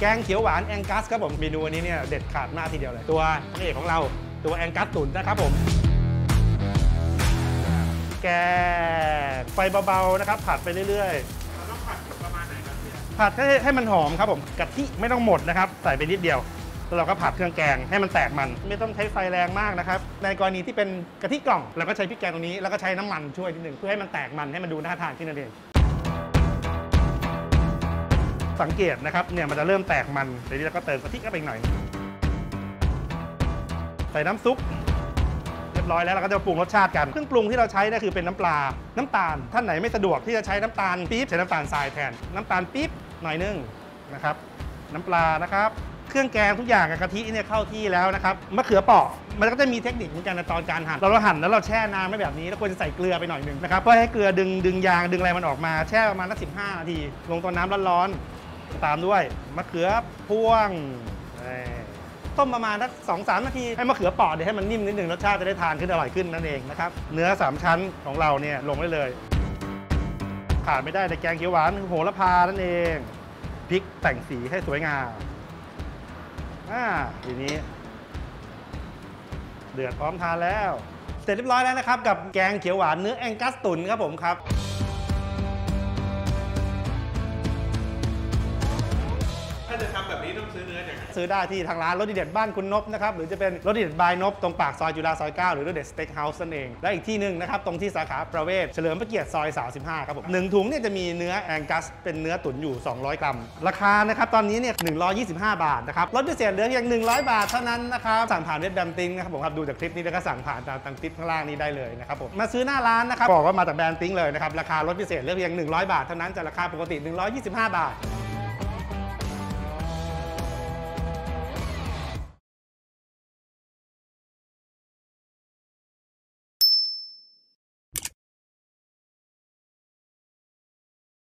แกงเขียวหวานแองกัสครับผมเมนูอันนี้เนี่ยเด็ดขาดมากทีเดียวเลย ตัวพระเอกของเราตัวแองกัสตุ๋นนะครับผม แกงไฟเบาๆนะครับ ผัดไปเรื่อยๆต้องผัดประมาณไหนครับผัดให้ให้มันหอมครับผมกะทิไม่ต้องหมดนะครับ ใส่ไปนิดเดียว แล้วเราก็ผัดเครื่องแกงให้มันแตกมัน ไม่ต้องใช้ไฟแรงมากนะครับ ในกรณีที่เป็นกะทิกล่องเราก็ใช้พริกแกงตรงนี้แล้วก็ใช้น้ำมันช่วยนิดหนึ่งเพื่อให้มันแตกมันให้มันดูน่าทานขึ้นนั่นเอง สังเกตนะครับเนี่ยมันจะเริ่มแตกมันเดี๋ยวนี้เราก็เติมกะทิเข้าไปหน่อย ใส่น้ำซุปเรียบร้อยแล้วเราก็จะปรุงรสชาติกันเครื่องปรุงที่เราใช้นี่คือเป็นน้ำปลา น้ำตาล ท่านไหนไม่สะดวกที่จะใช้น้ำตาลปี๊บใช้น้ำตาลทรายแทน น้ำตาลปี๊บหน่อยนึงนะครับ น้ำปลานะครับ เครื่องแกงทุกอย่างกับกะทิเนี่ยเข้าที่แล้วนะครับมะเขือเปาะมันก็จะมีเทคนิคเหมือนกันในตอนการหั่น เราหั่นแล้วเราแช่น้ำไม่แบบนี้แล้วควรจะใส่เกลือไปหน่อยหนึ่งนะครับเพื่อให้เกลือดึงดึงยางดึงอะไรมันออกมาแช่ประมาณสักสิบห้านาที ลงตอนน้ำร้อนๆ ตามด้วยมะเขือพวงต้มประมาณสักสองสามนาที ให้มะเขือปอดเดี๋ยวให้มันนิ่มนิดหนึ่งรสชาติจะได้ทานขึ้นอร่อยขึ้นนั่นเองนะครับเนื้อ 3 ชั้นของเราเนี่ยลงได้เลย ขาดไม่ได้ในแกงเขียวหวานโหระพานั่นเองพริกแต่งสีให้สวยงามอ่าทีนี้ เดือดพร้อมทานแล้ว เสร็จเรียบร้อยแล้วนะครับ กับแกงเขียวหวานเนื้อแองกัสตุนครับผมครับ จะทำแบบนี้ต้องซื้อเนื้อจากไหนซื้อได้ที่ทางร้านรสดีเด็ดบ้านคุณนพนะครับหรือจะเป็นรสดีเด็ด by นพตรงปากซอยจุฬาซอย9หรือรสดีเด็ด Steak House นั่นเองและอีกที่หนึ่งนะครับตรงที่สาขาประเวศเฉลิมพระเกียรติซอย 35 ครับผมหนึ่งถุงเนี่ยจะมีเนื้อแองกัสเป็นเนื้อตุ๋นอยู่ 200 กรัม ราคานะครับตอนนี้เนี่ย125 บาทนะครับลดพิเศษเหลือเพียง100 บาทเท่านั้นนะครับสั่งผ่านเว็บ BrandThink นะครับผมครับดูจากคลิปนี้แล้วก็สั่งผ่านตามตามคลิปข้างล่างนี้ได้เลยนะครับผมมาซื้อหน้าร้านนะครับบอกว่ามาจาก BrandThink เลยนะครับราคาลดพิเศษเหลือเพียง 100 บาทเท่านั้นจากราคาปกติ 125 บาท